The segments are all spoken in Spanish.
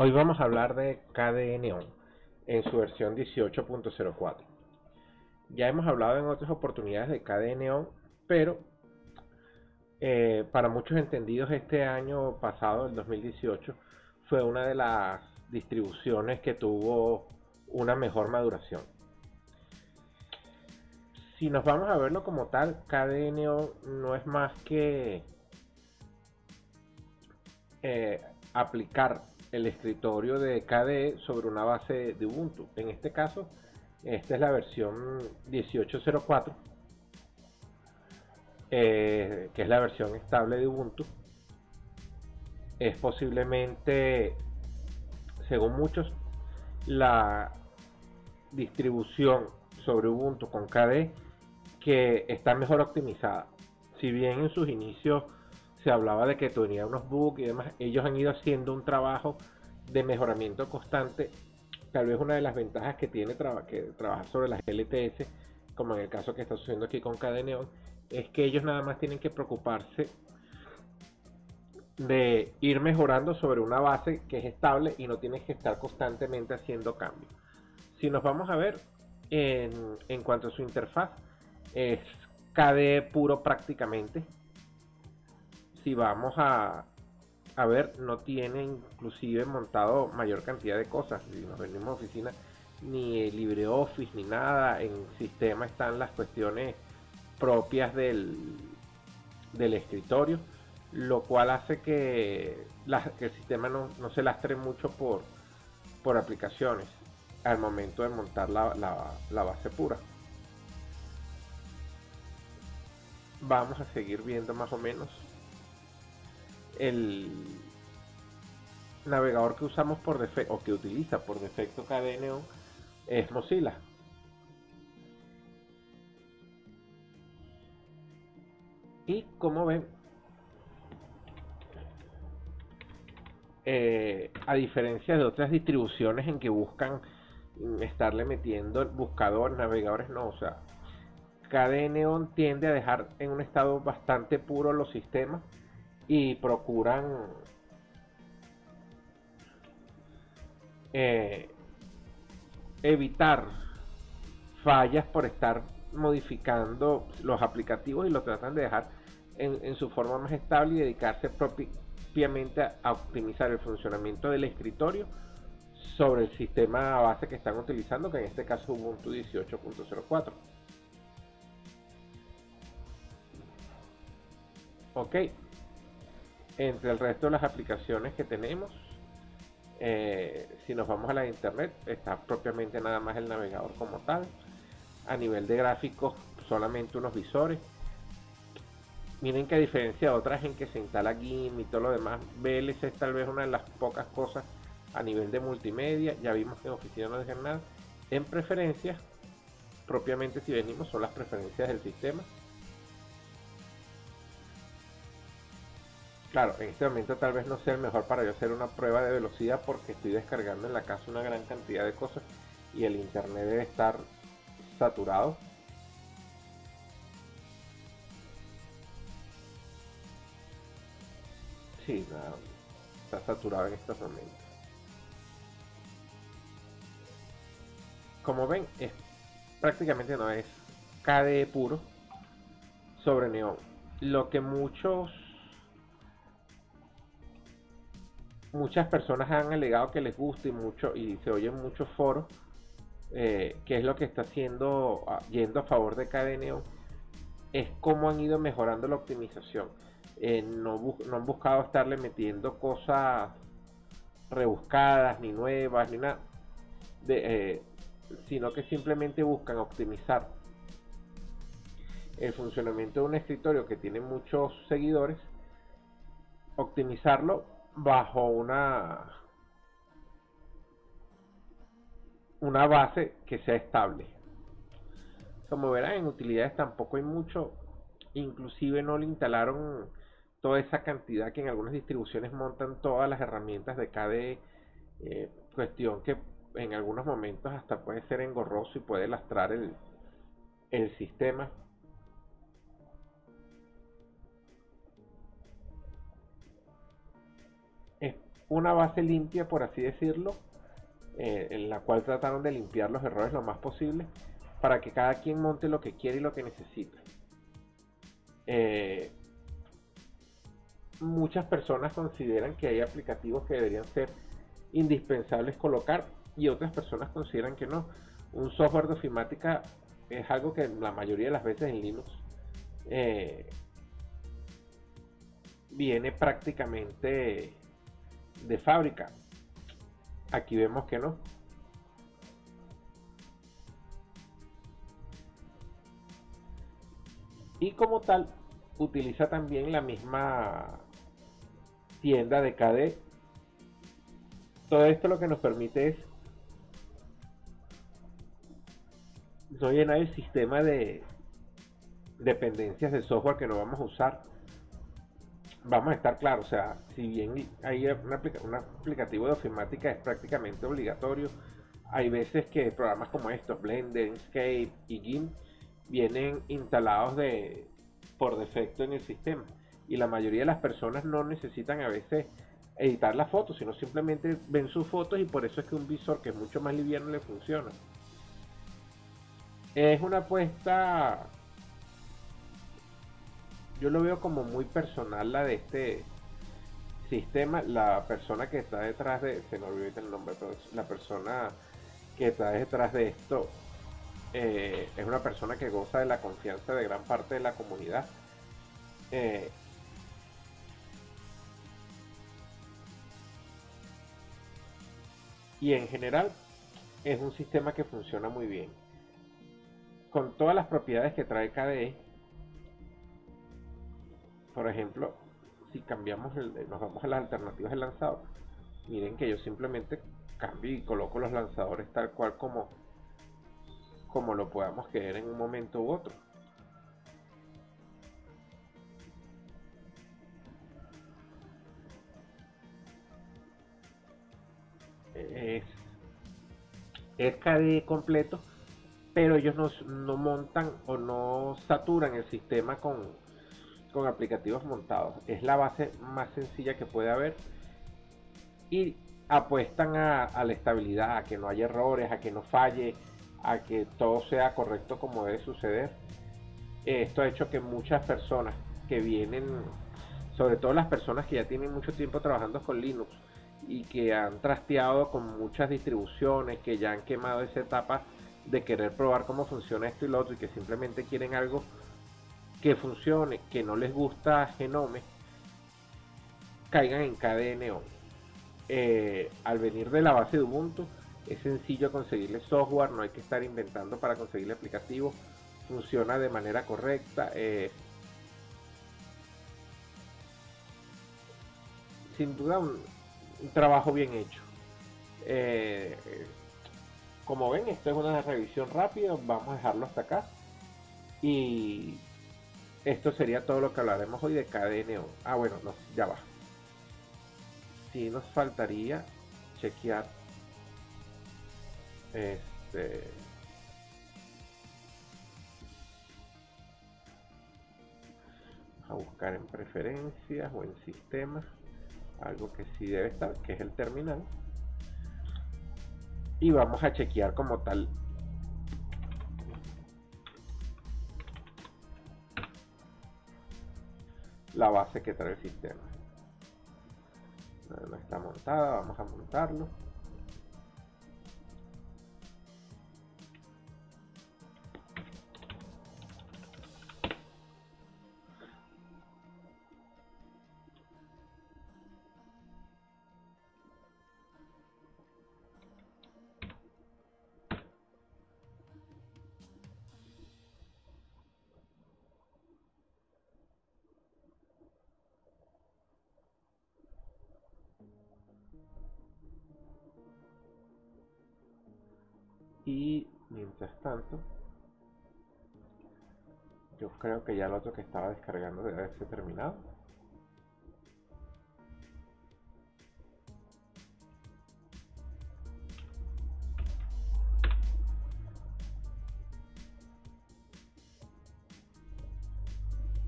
Hoy vamos a hablar de KDE en su versión 18.04. Ya hemos hablado en otras oportunidades de KDE pero eh, para muchos entendidos este año pasado, el 2018, fue una de las distribuciones que tuvo una mejor maduración. Si nos vamos a verlo como tal, KDE no es más que eh, aplicar el escritorio de KDE sobre una base de Ubuntu. En este caso, esta es la versión 18.04, eh, que es la versión estable de Ubuntu. Es posiblemente, según muchos, la distribución sobre Ubuntu con KDE que está mejor optimizada. Si bien en sus inicios se hablaba de que tenía unos bugs y demás. Ellos han ido haciendo un trabajo de mejoramiento constante. Tal vez una de las ventajas que tiene que trabajar sobre las LTS, como en el caso que está sucediendo aquí con Cadeneon, es que ellos nada más tienen que preocuparse de ir mejorando sobre una base que es estable y no tienes que estar constantemente haciendo cambios. Si nos vamos a ver en, en cuanto a su interfaz, es KDE puro prácticamente si vamos a, a ver, no tiene inclusive montado mayor cantidad de cosas. Si nos venimos oficina, ni LibreOffice ni nada. En sistema están las cuestiones propias del, del escritorio, lo cual hace que, el sistema no, se lastre mucho por, por aplicaciones al momento de montar la, la base pura. Vamos a seguir viendo más o menos el navegador que usamos por defecto o que utiliza por defecto KDE es Mozilla. Y como ven, eh, a diferencia de otras distribuciones en que buscan estarle metiendo buscador, navegadores, no, o sea, KDE Neon tiende a dejar en un estado bastante puro los sistemas y procuran eh, evitar fallas por estar modificando los aplicativos y lo tratan de dejar en, su forma más estable y dedicarse propiamente a optimizar el funcionamiento del escritorio sobre el sistema base que están utilizando, que en este caso es Ubuntu 18.04. Ok, entre el resto de las aplicaciones que tenemos, eh, si nos vamos a la internet, está propiamente nada más el navegador como tal. A nivel de gráficos, solamente unos visores. Miren que a diferencia de otras en que se instala GIMP y todo lo demás, VLC es tal vez una de las pocas cosas a nivel de multimedia. Ya vimos que en oficina no dejan nada. En preferencias, propiamente si venimos, son las preferencias del sistema Claro, en este momento tal vez no sea el mejor para yo hacer una prueba de velocidad porque estoy descargando en la casa una gran cantidad de cosas y el internet debe estar saturado. Sí, está saturado en estos momentos. Como ven, es prácticamente no es KDE puro sobre neón. Lo que muchos muchas personas han alegado que les gusta y mucho y se oyen muchos foros eh, que es lo que está haciendo yendo a favor de KDNeon es cómo han ido mejorando la optimización. Eh, no, han buscado estarle metiendo cosas rebuscadas ni nuevas ni nada eh, sino que simplemente buscan optimizar. El funcionamiento de un escritorio que tiene muchos seguidores optimizarlo bajo una una base que sea estable. Como verán en utilidades tampoco hay mucho. Inclusive no le instalaron toda esa cantidad que en algunas distribuciones montan todas las herramientas de KDE eh, cuestión que en algunos momentos hasta puede ser engorroso y puede lastrar el, el sistema una base limpia, por así decirlo, eh, en la cual trataron de limpiar los errores lo más posible para que cada quien monte lo que quiere y lo que necesita. Eh, muchas personas consideran que hay aplicativos que deberían ser indispensables colocar y otras personas consideran que no. Un software de ofimática es algo que la mayoría de las veces en Linux eh, viene prácticamente de fábrica. Aquí vemos que no. Y como tal, utiliza también la misma tienda de KDE. Todo esto lo que nos permite es no llenar el sistema de dependencias de software que no vamos a usar. Vamos a estar claros, o sea, si bien hay un, aplicativo de ofimática es prácticamente obligatorio, hay veces que programas como estos, Blender, Inkscape y GIMP, vienen instalados de por defecto en el sistema y la mayoría de las personas no necesitan a veces editar las fotos, sino simplemente ven sus fotos y por eso es que un visor que es mucho más liviano le funciona. Es una apuesta, yo lo veo como muy personal la de este sistema, la persona que está detrás de, se me olvidó el nombre, pero la persona que está detrás de esto eh, es una persona que goza de la confianza de gran parte de la comunidad. Eh, y en general es un sistema que funciona muy bien. Con todas las propiedades que trae KDE, por ejemplo, si cambiamos, nos vamos a las alternativas de lanzador, miren que yo simplemente cambio y coloco los lanzadores tal cual como, como lo podamos querer en un momento u otro. es, es KDE completo, pero ellos no, montan o no saturan el sistema con, con aplicativos montados. Es la base más sencilla que puede haber y apuestan a, la estabilidad, a que no haya errores, a que no falle, a que todo sea correcto como debe suceder. Esto ha hecho que muchas personas que vienen, sobre todo las personas que ya tienen mucho tiempo trabajando con Linux, y que han trasteado con muchas distribuciones, que ya han quemado esa etapa de querer probar cómo funciona esto y lo otro y que simplemente quieren algo que funcione, que no les gusta Genome, caigan en KDE eh, al venir de la base de Ubuntu, es sencillo conseguirle software, no hay que estar inventando para conseguirle aplicativo, funciona de manera correcta. Eh, sin duda un, un trabajo bien hecho. Eh, como ven, esto es una revisión rápida, vamos a dejarlo hasta acá. Y esto sería todo lo que hablaremos hoy de KDNO. Ah, bueno, no, ya va. Si nos faltaría chequear este a buscar en preferencias o en sistemas algo que sí debe estar, que es el terminal. Y vamos a chequear como tal la base que trae el sistema. No está montada, vamos a montarlo. Y mientras tanto yo creo que ya el otro que estaba descargando debe haberse terminado.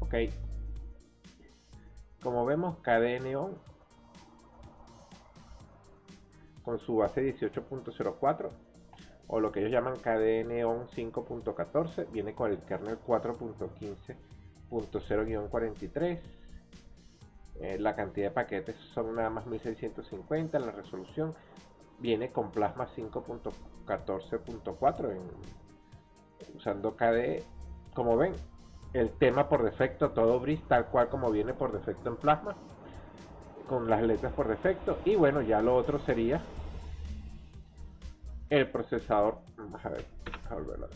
Ok. Como vemos KDE Neon con su base 18.04 o lo que ellos llaman KDE Neon 5.14. Viene con el kernel 4.15.0-43. Eh, la cantidad de paquetes son nada más 1650. La resolución viene con Plasma 5.14.4 usando KDE. Como ven, el tema por defecto, todo Breeze tal cual como viene por defecto en Plasma, con las letras por defecto. Y bueno, ya lo otro sería el procesador. Vamos a ver, a ver.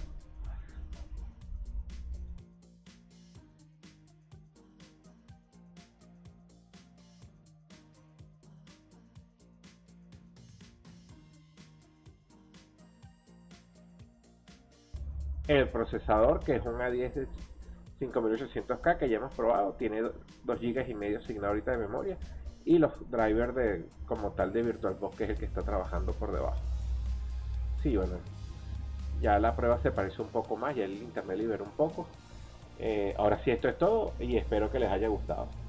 El procesador, que es un A10 5800K que ya hemos probado, tiene 2 GB y medio asignado ahorita de memoria y los drivers de como tal de VirtualBox que es el que está trabajando por debajo. Sí, bueno, ya la prueba se parece un poco más, ya el internet libera un poco. Eh, ahora sí, esto es todo y espero que les haya gustado.